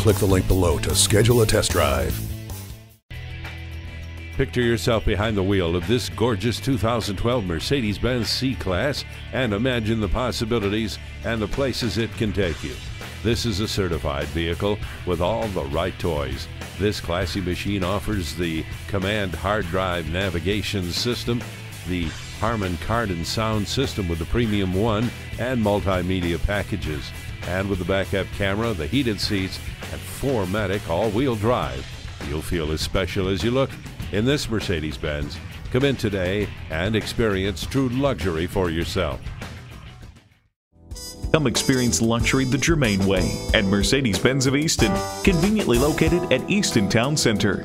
click the link below to schedule a test drive. Picture yourself behind the wheel of this gorgeous 2012 Mercedes Benz C Class and imagine the possibilities and the places it can take you. This is a certified vehicle with all the right toys. This classy machine offers the COMAND hard drive navigation system, the Harman Kardon sound system with the Premium One and multimedia packages, and with the backup camera, the heated seats, and 4MATIC all-wheel drive. You'll feel as special as you look in this Mercedes-Benz. Come in today and experience true luxury for yourself. Come experience luxury the Germain way at Mercedes Benz of Easton, conveniently located at Easton Town Center.